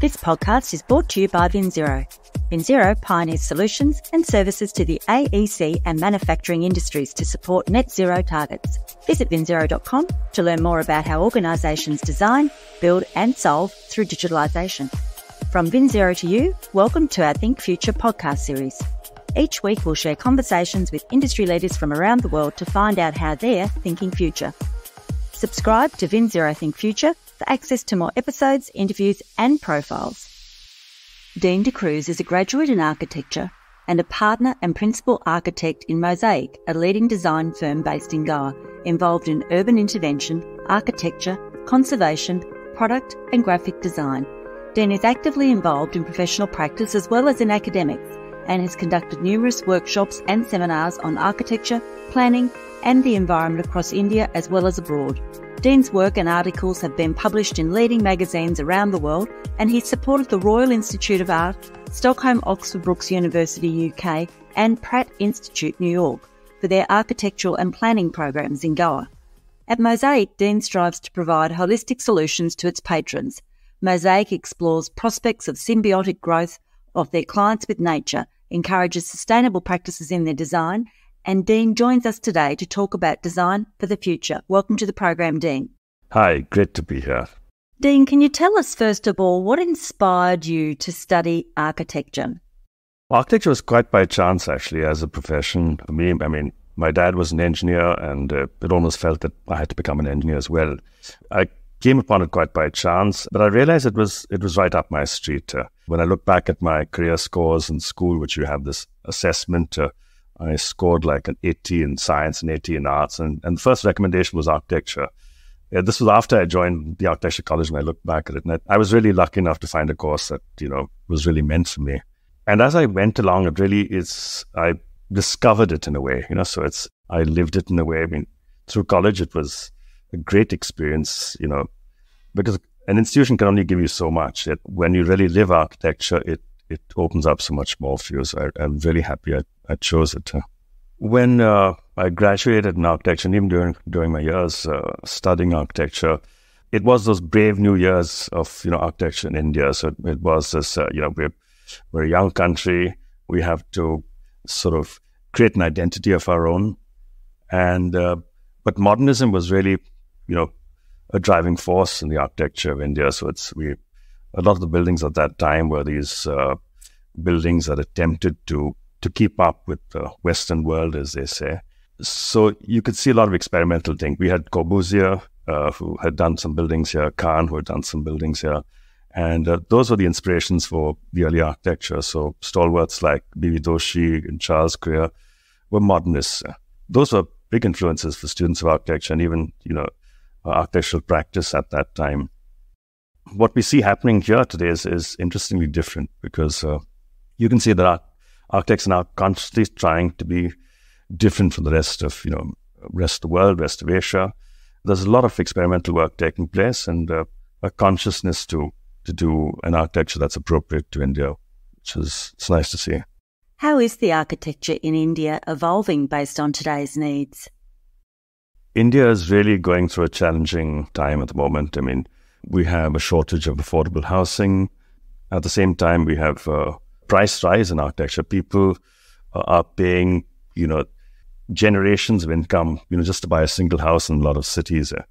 This podcast is brought to you by Vinzero. Vinzero pioneers solutions and services to the AEC and manufacturing industries to support net zero targets. Visit vinzero.com to learn more about how organisations design, build and solve through digitalisation. From Vinzero to you, welcome to our Think Future podcast series. Each week we'll share conversations with industry leaders from around the world to find out how they're thinking future. Subscribe to Vinzero Think Future for access to more episodes, interviews and profiles. Dean D'Cruz is a graduate in architecture and a partner and principal architect in Mozaic, a leading design firm based in Goa, involved in urban intervention, architecture, conservation, product and graphic design. Dean is actively involved in professional practice as well as in academics and has conducted numerous workshops and seminars on architecture, planning, and the environment across India as well as abroad. Dean's work and articles have been published in leading magazines around the world, and he supported the Royal Institute of Art, Stockholm Oxford Brookes University UK, and Pratt Institute New York for their architectural and planning programs in Goa. At Mozaic, Dean strives to provide holistic solutions to its patrons. Mozaic explores prospects of symbiotic growth of their clients with nature encourages sustainable practices in their design, and Dean joins us today to talk about design for the future. Welcome to the program, Dean. Hi, great to be here. Dean, can you tell us, first of all, what inspired you to study architecture? Architecture was quite by chance, actually, as a profession. For me, I mean, my dad was an engineer, and uh, it almost felt that I had to become an engineer as well. I came upon it quite by chance, but I realized it was it was right up my street. Uh, when I look back at my career scores in school, which you have this assessment, uh, I scored like an 80 in science and 80 in arts, and, and the first recommendation was architecture. Yeah, this was after I joined the architecture college, and I look back at it, and I, I was really lucky enough to find a course that you know was really meant for me. And as I went along, it really is I discovered it in a way, you know. So it's I lived it in a way. I mean, through college, it was a great experience, you know, because an institution can only give you so much. That when you really live architecture, it it opens up so much more for you. So I, am really happy I, I chose it. When uh, I graduated in architecture, and even during during my years uh, studying architecture, it was those brave new years of you know architecture in India. So it, it was this uh, you know we're we're a young country. We have to sort of create an identity of our own, and uh, but modernism was really you know, a driving force in the architecture of India. So it's we a lot of the buildings at that time were these uh, buildings that attempted to to keep up with the Western world, as they say. So you could see a lot of experimental things. We had Corbusier, uh, who had done some buildings here, Kahn, who had done some buildings here. And uh, those were the inspirations for the early architecture. So stalwarts like B.V. Doshi and Charles Correa were modernists. Those were big influences for students of architecture and even, you know, uh, architectural practice at that time. What we see happening here today is, is interestingly different because uh, you can see that our architects are now constantly trying to be different from the rest of you know rest of the world, rest of Asia. There's a lot of experimental work taking place and uh, a consciousness to to do an architecture that's appropriate to India, which is it's nice to see. How is the architecture in India evolving based on today's needs? India is really going through a challenging time at the moment. I mean, we have a shortage of affordable housing. At the same time, we have a price rise in architecture. People are paying, you know, generations of income, you know, just to buy a single house in a lot of cities. Uh,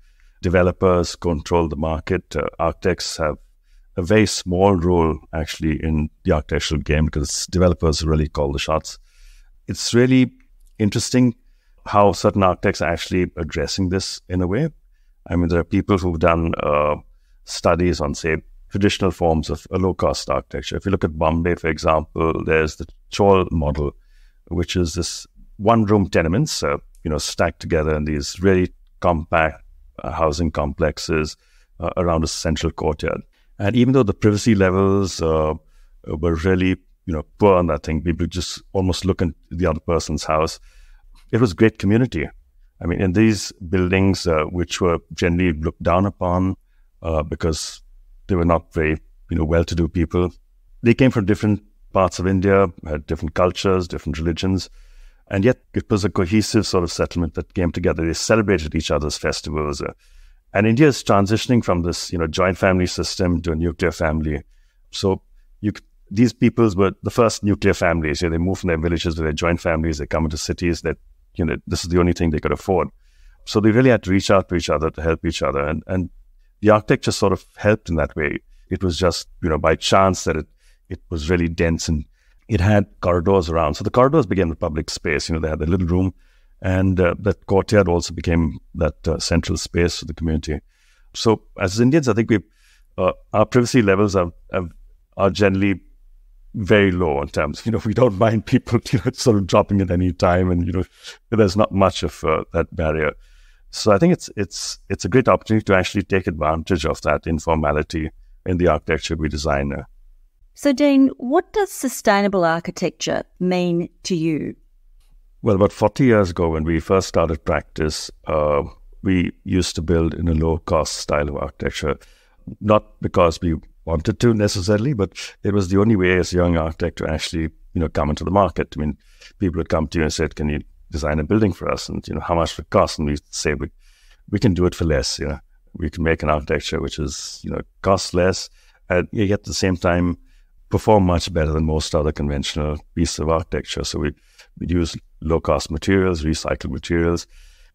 developers control the market. Uh, architects have a very small role actually in the architectural game because developers really call the shots. It's really interesting how certain architects are actually addressing this in a way. I mean, there are people who've done uh, studies on, say, traditional forms of a low cost architecture. If you look at Bombay, for example, there's the Chawl model, which is this one room tenements, uh, you know, stacked together in these really compact uh, housing complexes uh, around a central courtyard. And even though the privacy levels uh, were really, you know, poor on that thing, people just almost look at the other person's house it was great community. I mean, in these buildings, uh, which were generally looked down upon uh, because they were not very, you know, well-to-do people, they came from different parts of India, had different cultures, different religions, and yet it was a cohesive sort of settlement that came together. They celebrated each other's festivals, uh, and India is transitioning from this, you know, joint family system to a nuclear family. So you these peoples were the first nuclear families. They moved from their villages to their joint families. They come into cities that you know this is the only thing they could afford. So they really had to reach out to each other to help each other, and and the architecture sort of helped in that way. It was just you know by chance that it it was really dense and it had corridors around. So the corridors became the public space. You know, they had the little room, and uh, that courtyard also became that uh, central space for the community. So as Indians, I think we uh, our privacy levels are, are generally very low in terms. You know, we don't mind people, you know, sort of dropping at any time, and you know, there's not much of uh, that barrier. So I think it's it's it's a great opportunity to actually take advantage of that informality in the architecture we design. So, Dean, what does sustainable architecture mean to you? Well, about 40 years ago, when we first started practice, uh, we used to build in a low cost style of architecture, not because we wanted to necessarily, but it was the only way as a young architect to actually, you know, come into the market. I mean, people would come to you and said, "Can you design a building for us?" And you know, how much it costs And we say, "We we can do it for less. You know, we can make an architecture which is you know cost less, and yet at the same time perform much better than most other conventional pieces of architecture. So we, we use low cost materials, recycled materials.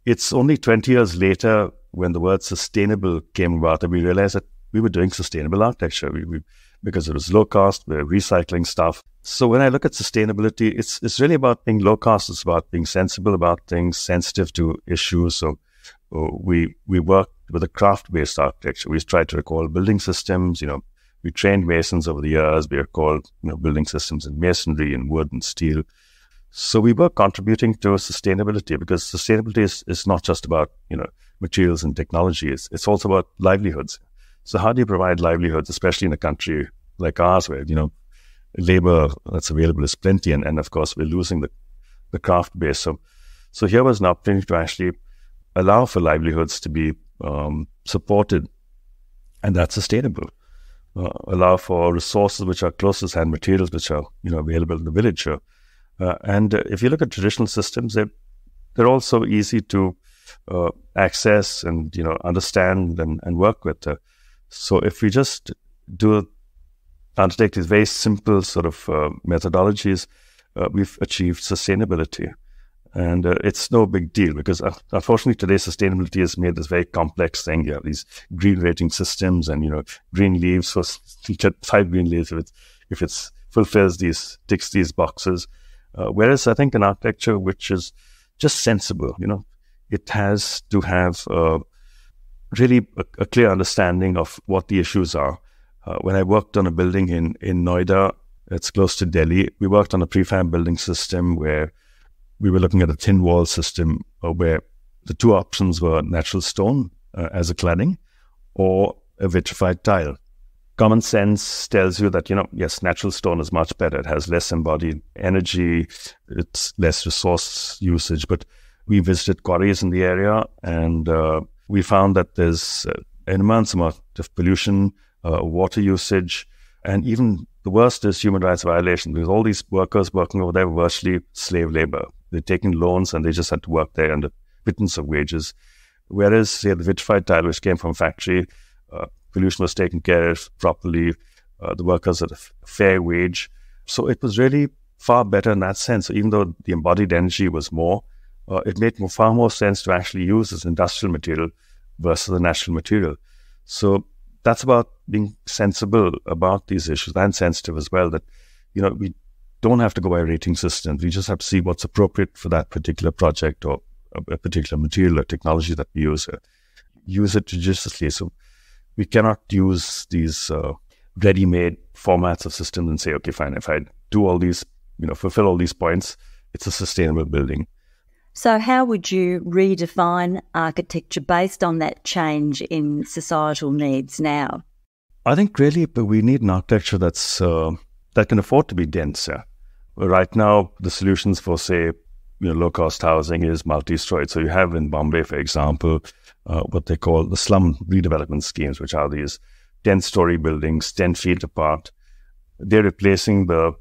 It's only 20 years later when the word sustainable came about that we realized that we were doing sustainable architecture. We, we, because it was low cost, we we're recycling stuff. So when I look at sustainability, it's it's really about being low cost. It's about being sensible about things, sensitive to issues. So uh, we we work with a craft based architecture. We try to recall building systems, you know, we trained masons over the years. We are called you know, building systems in masonry and wood and steel. So we were contributing to sustainability because sustainability is, is not just about you know materials and technology. It's, it's also about livelihoods. So how do you provide livelihoods, especially in a country like ours, where you know labor that's available is plenty, and, and of course we're losing the the craft base. So so here was an opportunity to actually allow for livelihoods to be um, supported, and that's sustainable uh, allow for resources which are closest hand materials which are you know available in the village. Uh, and uh, if you look at traditional systems, they're, they're also easy to uh, access and you know understand and, and work with. Uh, so if we just do undertake these very simple sort of uh, methodologies, we've achieved sustainability. And uh, it's no big deal because uh, unfortunately today sustainability has made this very complex thing. You have these green rating systems and, you know, green leaves. So five green leaves if it's, if it's fulfills these, ticks these boxes. Uh, whereas I think an architecture which is just sensible, you know, it has to have uh, really a, a, clear understanding of what the issues are. Uh, when I worked on a building in, in Noida, it's close to Delhi, we worked on a prefab building system where we were looking at a thin wall system uh, where the two options were natural stone uh, as a cladding or a vitrified tile. Common sense tells you that, you know, yes, natural stone is much better. It has less embodied energy, it's less resource usage. But we visited quarries in the area and uh, we found that there's uh, an immense amount of pollution, uh, water usage, and even the worst is human rights violations because all these workers working over there were virtually slave labor. They're taking loans and they just had to work there under pittance of wages. Whereas, say, the vitrified tile, which came from factory, uh, pollution was taken care of properly. Uh, the workers had a f- fair wage. So it was really far better in that sense. So even though the embodied energy was more, uh, it made more, far more sense to actually use this industrial material versus the natural material. So that's about being sensible about these issues and sensitive as well. That you know we don't have to go by rating systems. We just have to see what's appropriate for that particular project or a, particular material or technology that we use. Uh, use it judiciously. So we cannot use these uh, ready-made formats of systems and say, okay, fine, if I do all these, you know, fulfill all these points, it's a sustainable building. So, how would you redefine architecture based on that change in societal needs now? I think really, but we need an architecture that's uh, that can afford to be denser. Right now, the solutions for, say, you know, low cost housing is multi story. So you have in Bombay, for example, uh, what they call the slum redevelopment schemes, which are these 10 story buildings, 10 feet apart. They're replacing the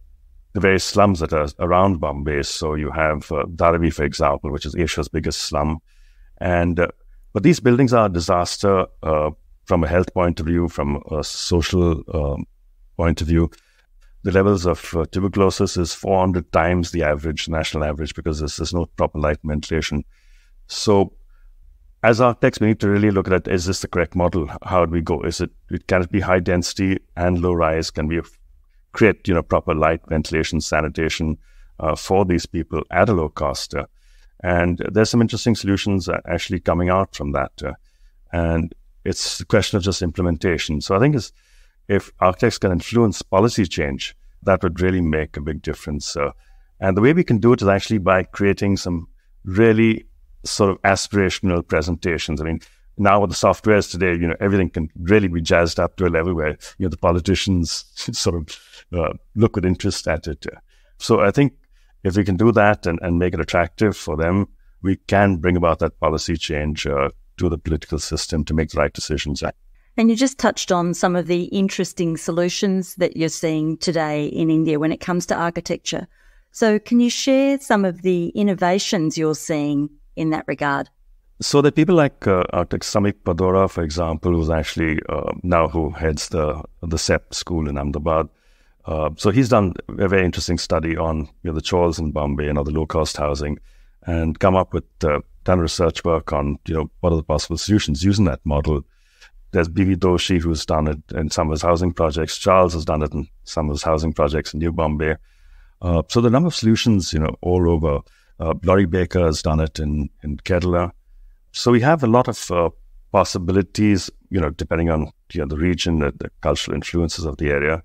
the various slums that are around Bombay. So you have uh, Dharavi, for example, which is Asia's biggest slum. And uh, but these buildings are a disaster uh, from a health point of view, from a social um, point of view, the levels of uh, tuberculosis is 400 times the average, national average, because there's, there's no proper light ventilation. So, as architects, we need to really look at is this the correct model? How do we go? Is it, it can it be high density and low rise? Can we create you know proper light, ventilation, sanitation uh, for these people at a low cost? Uh, and there's some interesting solutions actually coming out from that. Uh, and it's a question of just implementation. So I think if architects can influence policy change, that would really make a big difference. Uh, and the way we can do it is actually by creating some really sort of aspirational presentations. I mean, now with the softwares today, you know, everything can really be jazzed up to a level where, you know, the politicians sort of uh, look with interest at it. So I think if we can do that and, and make it attractive for them, we can bring about that policy change uh, to the political system to make the right decisions. And you just touched on some of the interesting solutions that you're seeing today in India when it comes to architecture. So, can you share some of the innovations you're seeing in that regard? So, the people like uh, architect Sameep Padora, for example, who's actually uh, now who heads the the CEPT school in Ahmedabad. Uh, so he's done a very interesting study on you know, the chawls in Bombay and other low cost housing, and come up with uh, done research work on you know what are the possible solutions using that model. There's B.V. Doshi who's done it in some of his housing projects. Charles has done it in some of his housing projects in New Bombay. Uh, so the number of solutions, you know, all over. Uh, Laurie Baker has done it in in Kerala. So we have a lot of uh, possibilities, you know, depending on you know, the region, the, the cultural influences of the area,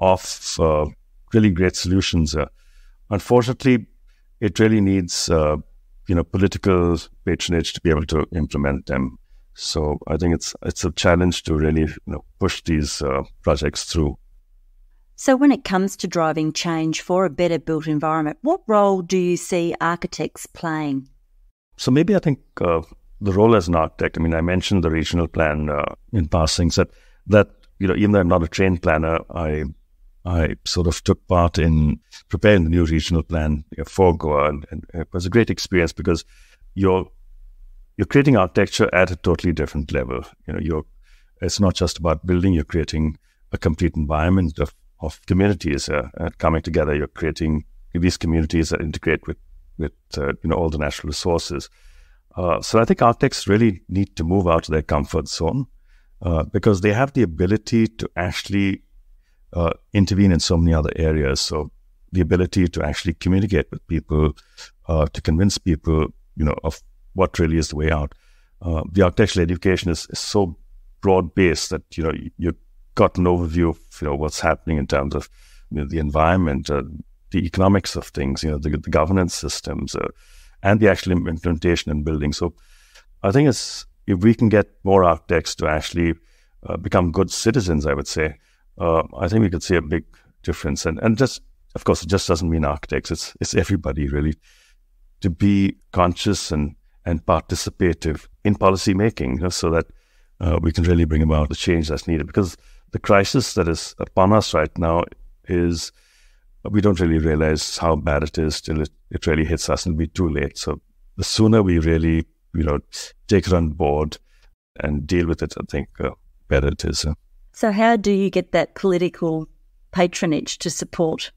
of uh, really great solutions. Uh, unfortunately, it really needs uh, you know political patronage to be able to implement them. So I think it's it's a challenge to really you know push these uh, projects through. So when it comes to driving change for a better built environment, what role do you see architects playing? So maybe I think uh, the role as an architect. I mean, I mentioned the regional plan uh, in passing. That that you know, even though I'm not a trained planner, I I sort of took part in preparing the new regional plan for Goa, and, and, it was a great experience because you're you're creating architecture at a totally different level. You know, you're it's not just about building; you're creating a complete environment of, of communities uh, uh, coming together. You're creating these communities that integrate with with uh, you know all the natural resources. Uh, so I think architects really need to move out of their comfort zone uh, because they have the ability to actually uh, intervene in so many other areas. So the ability to actually communicate with people, uh, to convince people, you know, of what really is the way out. Uh, the architectural education is, is so broad based that you know you, you got an overview of you know what's happening in terms of you know, the environment, uh, the economics of things, you know, the, the governance systems, uh, and the actual implementation and building. So I think it's if we can get more architects to actually uh, become good citizens, I would say, uh, I think we could see a big difference. And and just of course, it just doesn't mean architects. It's it's everybody really to be conscious and and participative in policy making, you know, so that uh, we can really bring about the change that's needed. Because the crisis that is upon us right now is we don't really realize how bad it is till it, it really hits us and it'll be too late. So the sooner we really, you know, take it on board and deal with it, I think uh, better it is. Uh. So, how do you get that political patronage to support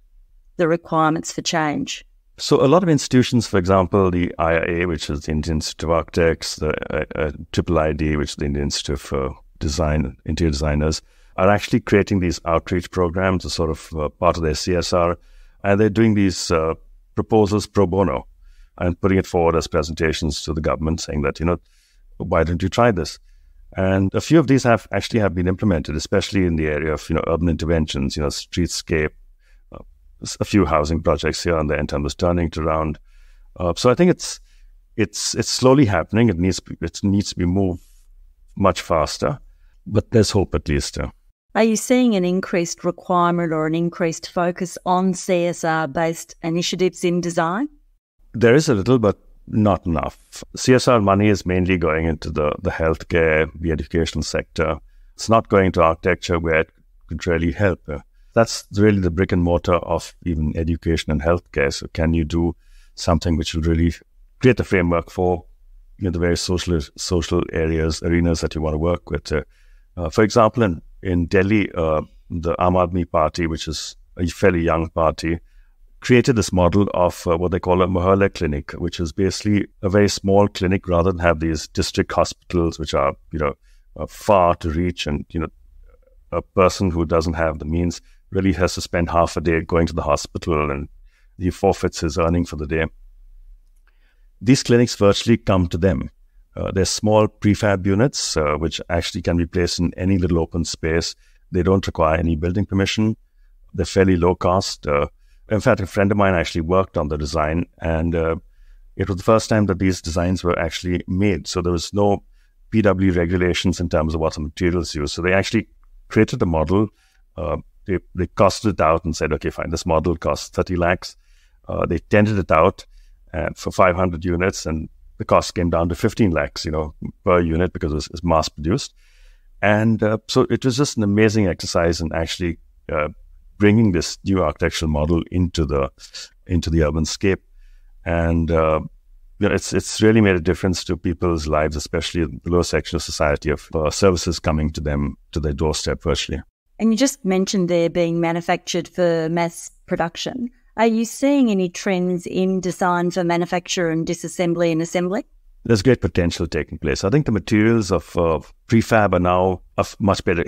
the requirements for change? So, a lot of institutions, for example, the IIA, which is the Indian Institute of Architects, the uh, uh, Triple ID, which is the Indian Institute for Design, Interior Designers, are actually creating these outreach programs as sort of uh, part of their CSR. And they're doing these uh, proposals pro bono and putting it forward as presentations to the government saying that, you know, why don't you try this? And a few of these have actually have been implemented, especially in the area of you know urban interventions, you know streetscape, uh, a few housing projects here and there in terms of turning it around. Uh, so I think it's it's it's slowly happening. It needs it needs to be moved much faster, but there's hope at least. Uh. Are you seeing an increased requirement or an increased focus on CSR based initiatives in design? There is a little, but not enough. CSR money is mainly going into the, the healthcare, the educational sector. It's not going to architecture where it could really help. That's really the brick and mortar of even education and healthcare. So can you do something which will really create a framework for you know, the various social social areas, arenas that you want to work with? Uh, uh, for example, in, in Delhi, uh, the Aam Aadmi Party, which is a fairly young party, created this model of uh, what they call a Mohalla clinic, which is basically a very small clinic rather than have these district hospitals, which are, you know, uh, far to reach. And, you know, a person who doesn't have the means really has to spend half a day going to the hospital and he forfeits his earning for the day. These clinics virtually come to them. Uh, they're small prefab units, uh, which actually can be placed in any little open space. They don't require any building permission. They're fairly low cost. Uh, in fact, a friend of mine actually worked on the design, and uh, it was the first time that these designs were actually made. So there was no PW regulations in terms of what the materials used. So they actually created the model. Uh, they, they costed it out and said, okay, fine, this model costs 30 lakhs. Uh, they tendered it out uh, for 500 units, and the cost came down to 15 lakhs, you know, per unit because it was, it was mass produced. And uh, so it was just an amazing exercise in actually uh, bringing this new architectural model into the into the urban scape, and uh, you know, it's it's really made a difference to people's lives, especially the lower section of society, of uh, services coming to them to their doorstep virtually. And you just mentioned they're being manufactured for mass production. Are you seeing any trends in design for manufacture and disassembly and assembly? There's great potential taking place. I think the materials of uh, prefab are now of much better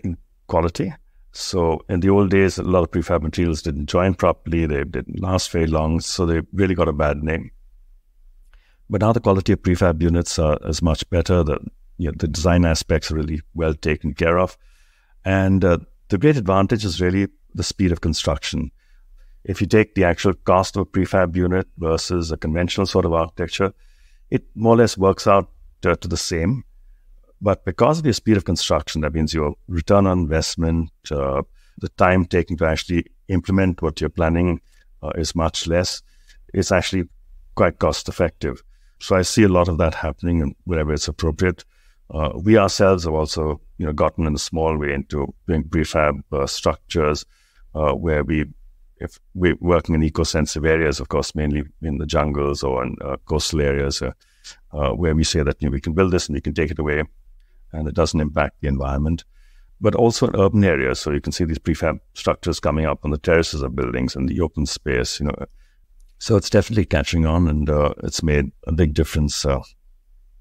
quality. So in the old days, a lot of prefab materials didn't join properly. They didn't last very long, so they really got a bad name. But now the quality of prefab units are, is much better. The you know, the design aspects are really well taken care of, and uh, the great advantage is really the speed of construction. If you take the actual cost of a prefab unit versus a conventional sort of architecture, it more or less works out to, to the same. But because of your speed of construction, that means your return on investment, uh, the time taken to actually implement what you're planning uh, is much less. It's actually quite cost effective. So I see a lot of that happening and wherever it's appropriate. Uh, we ourselves have also, you know, gotten in a small way into doing prefab uh, structures uh, where we, if we're working in eco-sensitive areas, of course, mainly in the jungles or in uh, coastal areas, where we say that you know, we can build this and we can take it away and it doesn't impact the environment. But also in urban areas, so you can see these prefab structures coming up on the terraces of buildings and the open space. You know, so it's definitely catching on, and uh, it's made a big difference. Uh,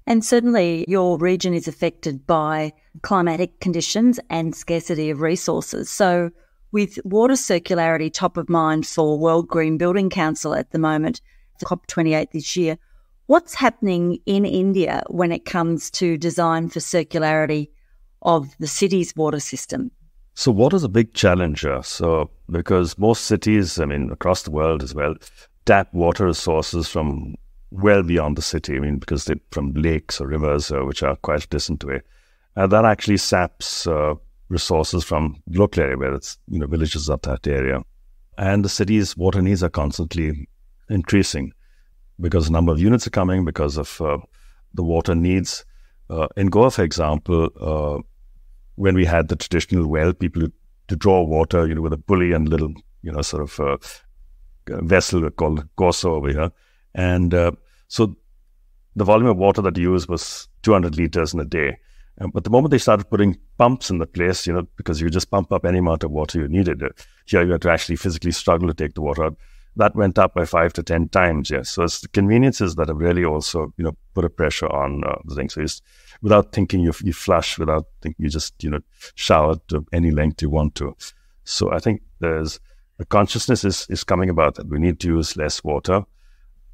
and certainly, your region is affected by climatic conditions and scarcity of resources. So, with water circularity top of mind for World Green Building Council at the moment, COP28 this year, What's happening in India when it comes to design for circularity of the city's water system? So, water is a big challenge. So, because most cities, I mean, across the world as well, tap water sources from well beyond the city. I mean, because they're from lakes or rivers, uh, which are quite distant away. And that actually saps uh, resources from local area, where it's, you know, villages of that area. And the city's water needs are constantly increasing because the number of units are coming, because of uh, the water needs. Uh, in Goa, for example, uh, when we had the traditional well, people to draw water, you know, with a pulley and little, you know, sort of uh, vessel called goso over here, and uh, so the volume of water that you use was 200 liters in a day. But the moment they started putting pumps in the place, you know, because you just pump up any amount of water you needed, here you had to actually physically struggle to take the water out that went up by five to ten times. Yes, so it's the conveniences that have really also you know put a pressure on uh, the thing. So without thinking, you you flush without thinking, you just you know shower to any length you want to. So I think there's the consciousness is is coming about that we need to use less water,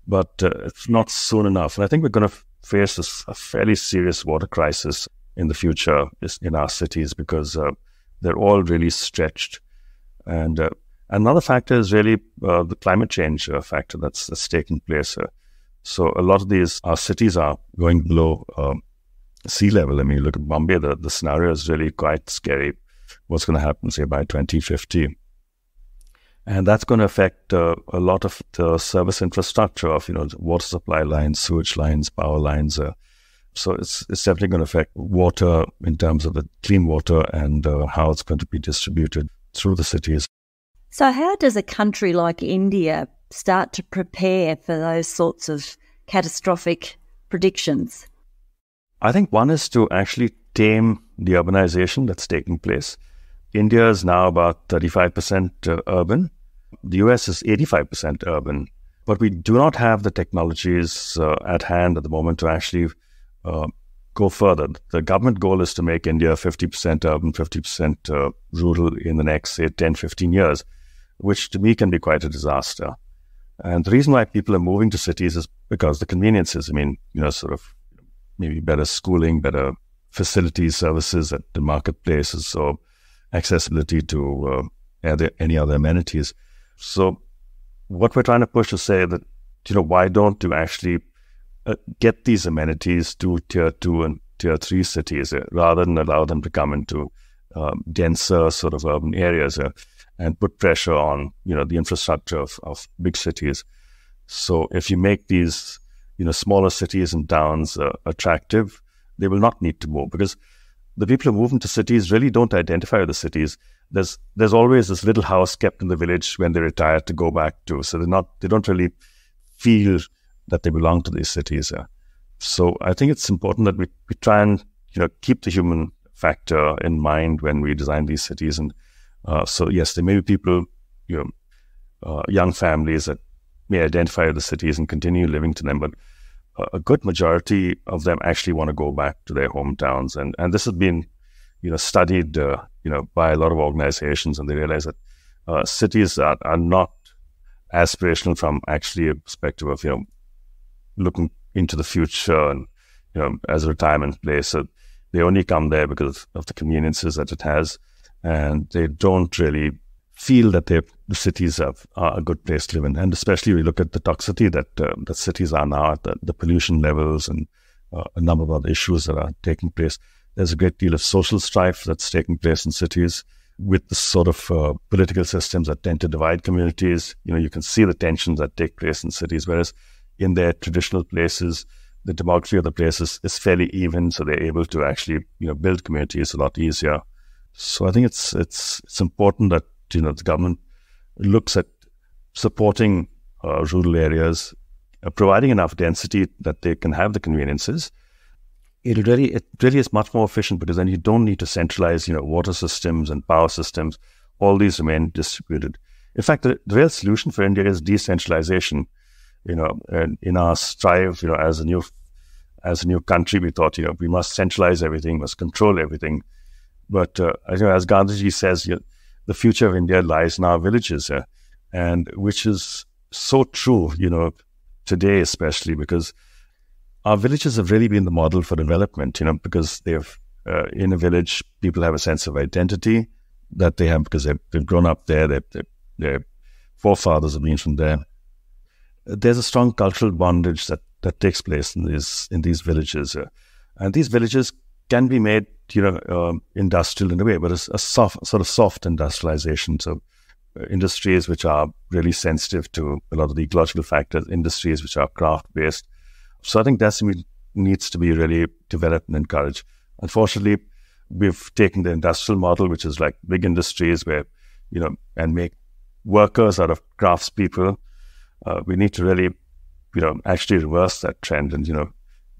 but uh, it's not soon enough. And I think we're going to face a fairly serious water crisis in the future in our cities because uh, they're all really stretched and uh, Another factor is really uh, the climate change uh, factor that's, that's taking place. Uh, so a lot of these our cities are going below um, sea level. I mean, look at Bombay, the, the scenario is really quite scary. What's going to happen, say, by 2050? And that's going to affect uh, a lot of the service infrastructure of, you know, water supply lines, sewage lines, power lines. Uh, so it's, it's definitely going to affect water in terms of the clean water and uh, how it's going to be distributed through the cities. So, how does a country like India start to prepare for those sorts of catastrophic predictions? I think one is to actually tame the urbanization that's taking place. India is now about 35% uh, urban. The US is 85% urban. But we do not have the technologies uh, at hand at the moment to actually uh, go further. The government goal is to make India 50% urban, 50% uh, rural in the next, say, 10, 15 years, which to me can be quite a disaster. And the reason why people are moving to cities is because the conveniences. I mean, you know, sort of maybe better schooling, better facilities, services at the marketplaces, or accessibility to uh, any other amenities. So, what we're trying to push is say that, you know, why don't you actually uh, get these amenities to tier two and tier three cities uh, rather than allow them to come into um, denser sort of urban areas? And put pressure on you know the infrastructure of, of big cities. So if you make these you know smaller cities and towns uh, attractive, they will not need to move because the people who move into cities really don't identify with the cities. There's there's always this little house kept in the village when they retire to go back to. So they're not they don't really feel that they belong to these cities. Uh. So I think it's important that we, we try and you know keep the human factor in mind when we design these cities and uh, so yes, there may be people, you know, uh, young families that may identify with the cities and continue living to them, but a good majority of them actually want to go back to their hometowns. And and this has been, you know, studied, uh, you know, by a lot of organizations, and they realize that uh, cities are, are not aspirational from actually a perspective of you know looking into the future and you know as a retirement place. So they only come there because of the conveniences that it has and they don't really feel that the cities are, are, a good place to live in. And especially we look at the toxicity that uh, that cities are now, the, the pollution levels, and uh, a number of other issues that are taking place. There's a great deal of social strife that's taking place in cities with the sort of uh, political systems that tend to divide communities. You know, you can see the tensions that take place in cities, whereas in their traditional places, the demography of the places is fairly even, so they're able to actually, you know, build communities a lot easier. So I think it's it's it's important that you know the government looks at supporting uh, rural areas, uh, providing enough density that they can have the conveniences. It really it really is much more efficient because then you don't need to centralize you know water systems and power systems. All these remain distributed. In fact, the, the real solution for India is decentralization. You know, and in our strive, you know, as a new as a new country, we thought, you know, we must centralize everything, must control everything. But uh, as Gandhiji says, the future of India lies in our villages, uh, and which is so true, you know, today especially because our villages have really been the model for development, you know, because they've uh, in a village people have a sense of identity that they have because they've, they've grown up there, they their forefathers have been from there. There's a strong cultural bondage that, that takes place in these in these villages, uh, and these villages can be made you know, uh, industrial in a way, but it's a soft, sort of soft industrialization. So uh, industries which are really sensitive to a lot of the ecological factors, industries which are craft based. So I think that needs to be really developed and encouraged. Unfortunately, we've taken the industrial model, which is like big industries where, you know, and make workers out of craftspeople. Uh, we need to really, you know, actually reverse that trend and, you know,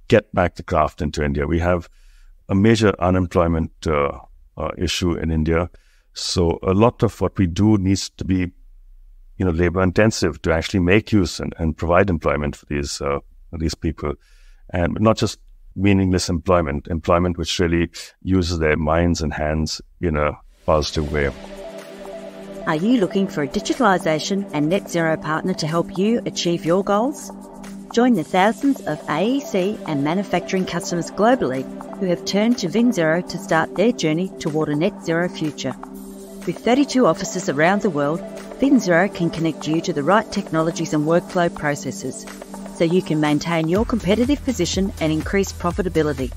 get back the craft into India. We have a major unemployment uh, uh, issue in India. So a lot of what we do needs to be, you know, labor intensive to actually make use and, and provide employment for these uh, these people, and not just meaningless employment, employment which really uses their minds and hands in a positive way. Are you looking for a digitalisation and net zero partner to help you achieve your goals? Join the thousands of AEC and manufacturing customers globally who have turned to VinZero to start their journey toward a net zero future. With 32 offices around the world, VinZero can connect you to the right technologies and workflow processes so you can maintain your competitive position and increase profitability.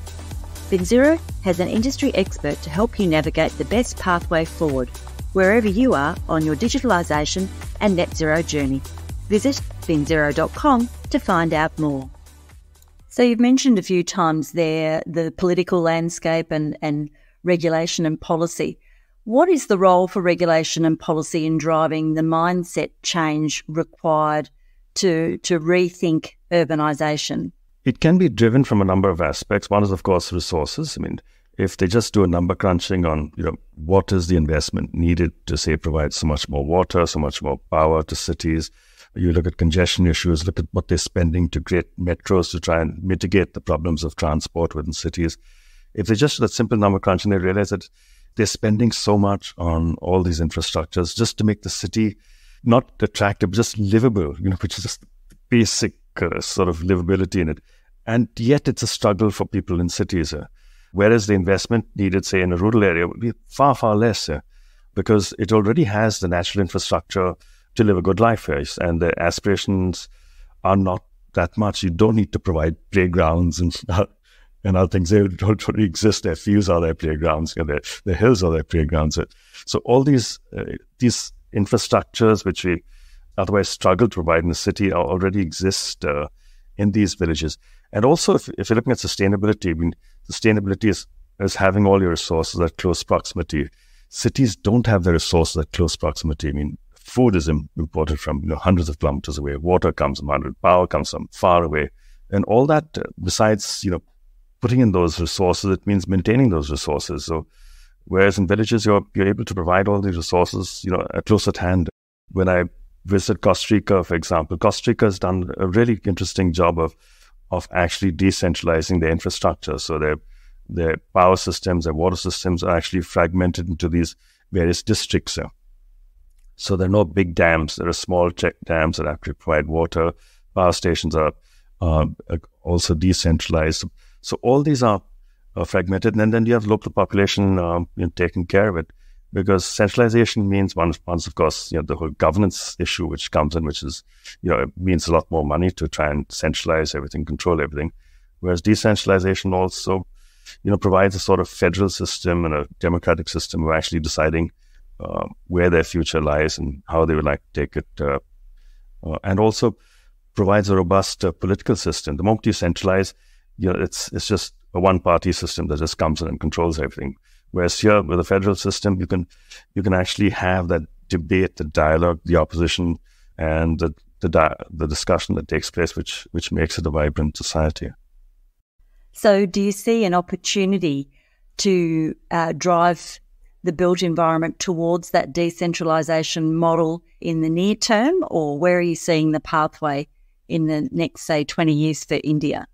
VinZero has an industry expert to help you navigate the best pathway forward wherever you are on your digitalisation and net zero journey. Visit vinzero.com to find out more. So you've mentioned a few times there the political landscape and, and regulation and policy. What is the role for regulation and policy in driving the mindset change required to, to rethink urbanisation? It can be driven from a number of aspects. One is, of course, resources. I mean, if they just do a number crunching on, you know, what is the investment needed to say provide so much more water, so much more power to cities. You look at congestion issues, look at what they're spending to create metros to try and mitigate the problems of transport within cities. If they just do that simple number crunch and they realize that they're spending so much on all these infrastructures just to make the city not attractive, just livable, you know, which is just basic uh, sort of livability in it. And yet it's a struggle for people in cities. Uh, whereas the investment needed, say, in a rural area would be far, far less uh, because it already has the natural infrastructure to live a good life here. And the aspirations are not that much. You don't need to provide playgrounds and and other things. They don't really exist. Their fields are their playgrounds. You know, their, their hills are their playgrounds. So all these uh, these infrastructures which we otherwise struggle to provide in the city already exist uh, in these villages. And also, if, if, you're looking at sustainability, I mean, sustainability is, is having all your resources at close proximity. Cities don't have the resources at close proximity. I mean, food is imported from you know, hundreds of kilometers away. Water comes from hundred, power comes from far away, and all that. Uh, besides, you know, putting in those resources, it means maintaining those resources. So, whereas in villages, you're you're able to provide all these resources, you know, close at hand. When I visit Costa Rica, for example, Costa Rica has done a really interesting job of of actually decentralizing their infrastructure. So their their power systems, their water systems are actually fragmented into these various districts. There are no big dams. There are small check dams that actually provide water. Power stations are uh, also decentralized. So all these are, are fragmented, and then you have local population um, you know, taking care of it. Because centralization means one, once, of course, you know, the whole governance issue which comes in, which is, you know, it means a lot more money to try and centralize everything, control everything. Whereas decentralization also, you know, provides a sort of federal system and a democratic system of actually deciding uh, where their future lies and how they would like to take it, uh, uh, and also provides a robust uh, political system. The moment you centralize, you know, it's it's just a one party system that just comes in and controls everything. Whereas here with a federal system, you can you can actually have that debate, the dialogue, the opposition, and the the, di- the discussion that takes place, which which makes it a vibrant society. So, do you see an opportunity to uh, drive the built environment towards that decentralization model in the near term, or where are you seeing the pathway in the next, say, 20 years for India?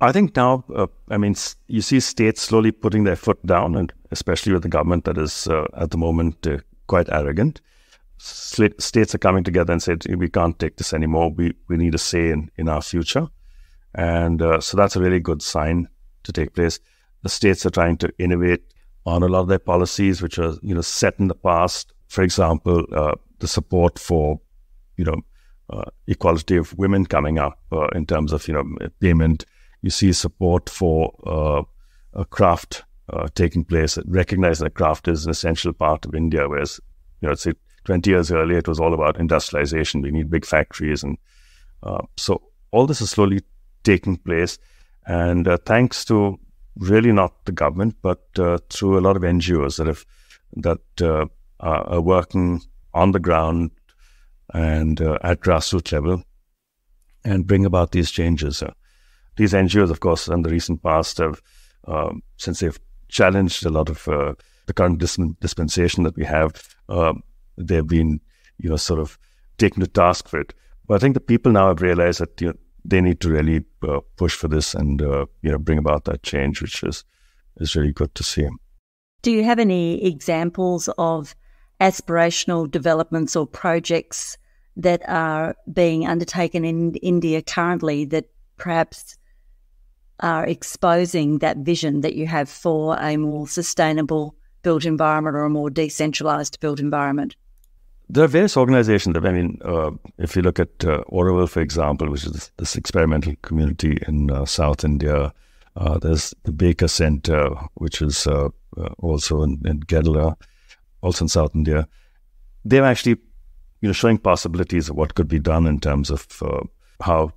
I think now, uh, I mean, you see states slowly putting their foot down, and especially with the government that is uh, at the moment uh, quite arrogant. States are coming together and said, we can't take this anymore. We, we need a say in, in our future. And uh, so that's a really good sign to take place. The states are trying to innovate on a lot of their policies, which are, you know, set in the past. For example, uh, the support for, you know, uh, equality of women coming up in terms of, you know, payment you see support for uh, a craft uh, taking place, recognizing that craft is an essential part of India, whereas, you know, say 20 years earlier, it was all about industrialization. We need big factories. And uh, so all this is slowly taking place. And uh, thanks to really not the government, but uh, through a lot of NGOs that have, that uh, are working on the ground and at grassroots level and bring about these changes these NGOs, of course, in the recent past have, um, since they've challenged a lot of uh, the current dis- dispensation that we have, uh, they've been, you know, sort of taken to task for it. But I think the people now have realized that you know, they need to really uh, push for this and uh, you know bring about that change, which is is really good to see. Do you have any examples of aspirational developments or projects that are being undertaken in India currently that perhaps are exposing that vision that you have for a more sustainable built environment or a more decentralized built environment? There are various organizations. I mean, uh, if you look at uh, for example, which is this experimental community in uh, South India, uh, there's the Baker Center, which is uh, uh, also in, in Kerala, also in South India. They're actually, you know, showing possibilities of what could be done in terms of how,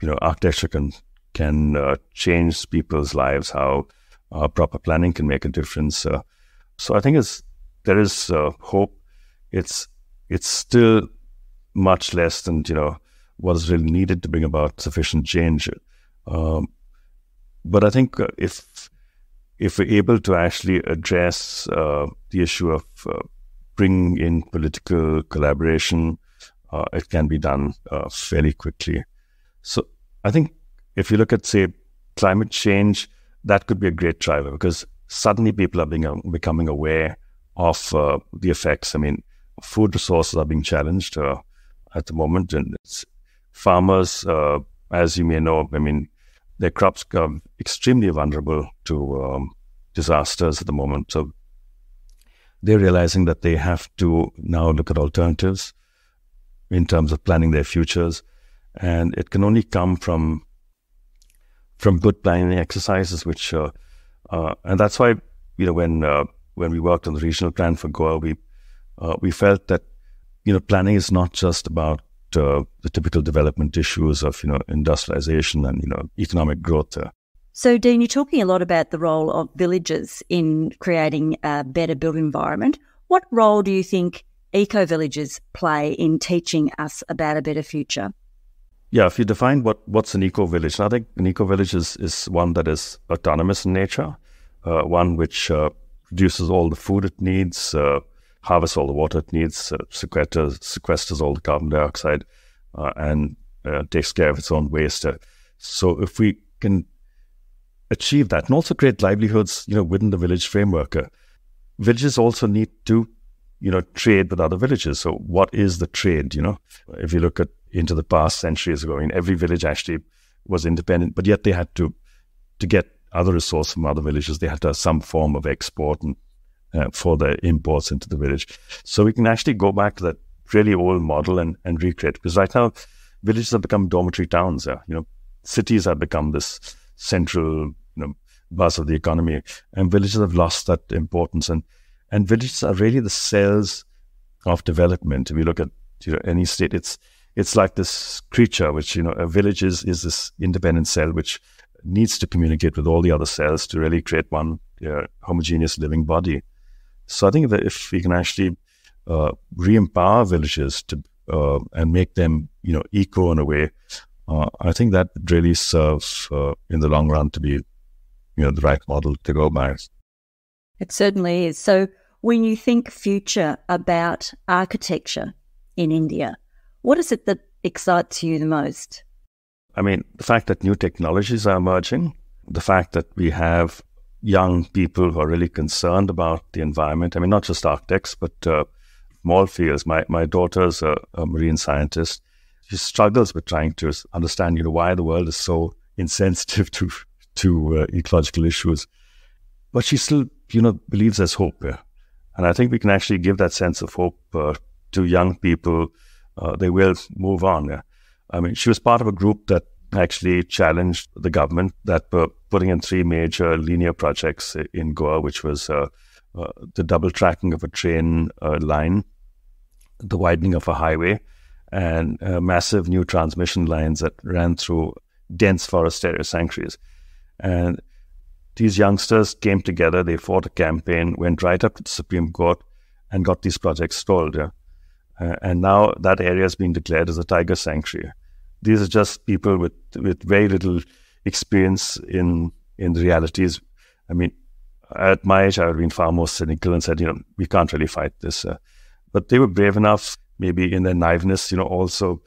you know, architecture can can change people's lives, how proper planning can make a difference. So I think it's, there is hope. It's it's still much less than you know what is really needed to bring about sufficient change. Um, but I think uh, if if we're able to actually address uh, the issue of uh, bringing in political collaboration, uh, it can be done uh, fairly quickly. So I think if you look at, say, climate change, that could be a great driver because suddenly people are being, becoming aware of uh, the effects. I mean, food resources are being challenged at the moment, and farmers, as you may know, I mean, their crops are extremely vulnerable to um, disasters at the moment. So they're realizing that they have to now look at alternatives in terms of planning their futures, and it can only come from from good planning exercises, which uh, uh, and that's why you know when uh, when we worked on the regional plan for Goa, we uh, we felt that you know planning is not just about uh, the typical development issues of you know industrialization and you know economic growth. Uh. So, Dean, you're talking a lot about the role of villages in creating a better built environment. What role do you think eco villages play in teaching us about a better future? Yeah, if you define what, what's an eco village, I think an eco village is, is one that is autonomous in nature, uh, one which uh, produces all the food it needs, uh, harvests all the water it needs, uh, sequesters, sequesters all the carbon dioxide, uh, and uh, takes care of its own waste. Uh, so if we can achieve that and also create livelihoods, you know, within the village framework, uh, villages also need to, you know, trade with other villages. So what is the trade? You know, if you look at into the past centuries ago, I mean, every village actually was independent, but yet they had to to get other resources from other villages. They had to have some form of export and uh, for the imports into the village. So we can actually go back to that really old model and, and recreate. Because right now, villages have become dormitory towns. Yeah? You know, cities have become this central you know, buzz of the economy, and villages have lost that importance. And and villages are really the cells of development. If you look at you know, any state, it's it's like this creature, which you know, a village is is this independent cell which needs to communicate with all the other cells to really create one uh, homogeneous living body. So I think that if we can actually uh, re-empower villages to uh, and make them, you know, eco in a way, uh, I think that really serves uh, in the long run to be, you know, the right model to go by. It certainly is. So when you think future about architecture in India, what is it that excites you the most? I mean, the fact that new technologies are emerging, the fact that we have young people who are really concerned about the environment. I mean, not just architects, but uh, more fields. My my daughter's a, a, marine scientist. She struggles with trying to understand, you know, why the world is so insensitive to to uh, ecological issues. But she still, you know, believes there's hope here, and I think we can actually give that sense of hope uh, to young people. Uh, they will move on. I mean, she was part of a group that actually challenged the government that were putting in three major linear projects in Goa, which was uh, uh, the double tracking of a train uh, line, the widening of a highway, and uh, massive new transmission lines that ran through dense forest area sanctuaries. And these youngsters came together, they fought a campaign, went right up to the Supreme Court, and got these projects stalled. Uh, and now that area has been declared as a tiger sanctuary these are just people with with very little experience in in realities. I mean, at my age, I would have been far more cynical and said, you know, we can't really fight this. Uh, but they were brave enough, maybe in their naiveness, you know, also,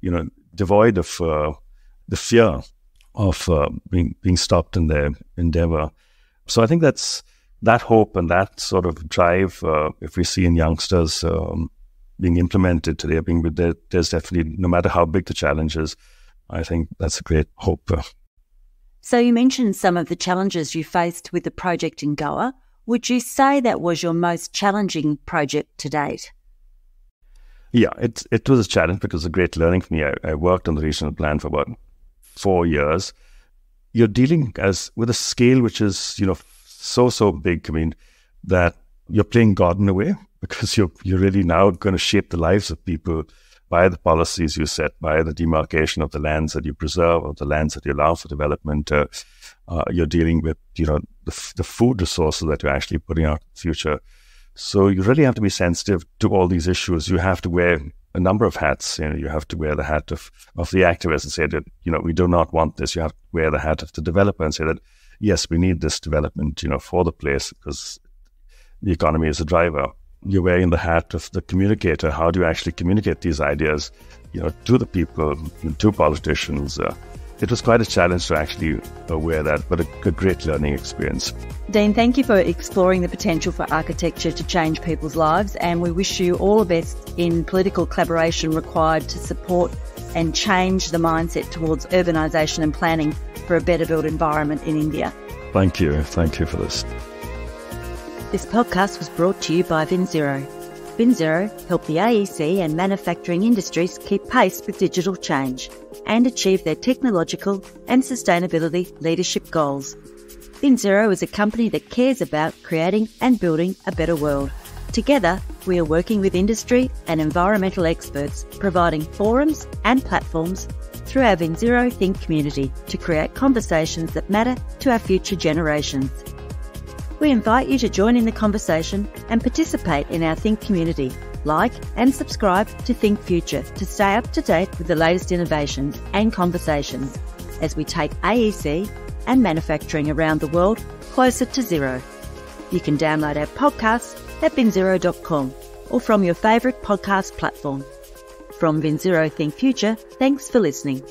you know, devoid of uh, the fear of uh, being being stopped in their endeavor. So I think that's that hope and that sort of drive. Uh, if we see in youngsters, um, being implemented today. Being there, there's definitely no matter how big the challenge is, I think that's a great hope. Uh. So you mentioned some of the challenges you faced with the project in Goa. Would you say that was your most challenging project to date? Yeah, it it was a challenge because it was a great learning for me. I, I worked on the regional plan for about four years. You're dealing as with a scale which is you know so so big. I mean that you're playing God in a way because you're you're really now going to shape the lives of people by the policies you set, by the demarcation of the lands that you preserve, or the lands that you allow for development. Uh, uh, you're dealing with you know the, the food resources that you're actually putting out in the future. So you really have to be sensitive to all these issues. You have to wear a number of hats. You know, you have to wear the hat of, of the activist and say that, you know, we do not want this. You have to wear the hat of the developer and say that yes, we need this development, you know, for the place because the economy is a driver. You're wearing the hat of the communicator. How do you actually communicate these ideas, you know, to the people, to politicians? Uh, it was quite a challenge to actually wear that, but a, a, great learning experience. Dean, thank you for exploring the potential for architecture to change people's lives, and we wish you all the best in political collaboration required to support and change the mindset towards urbanisation and planning for a better built environment in India. Thank you. Thank you for this. This podcast was brought to you by VinZero. VinZero help the AEC and manufacturing industries keep pace with digital change and achieve their technological and sustainability leadership goals. VinZero is a company that cares about creating and building a better world. Together, we are working with industry and environmental experts, providing forums and platforms through our VinZero Think community to create conversations that matter to our future generations. We invite you to join in the conversation and participate in our Think community. Like and subscribe to Think Future to stay up to date with the latest innovations and conversations as we take AEC and manufacturing around the world closer to zero. You can download our podcast at vinzero.com or from your favourite podcast platform. From VinZero Think Future, thanks for listening.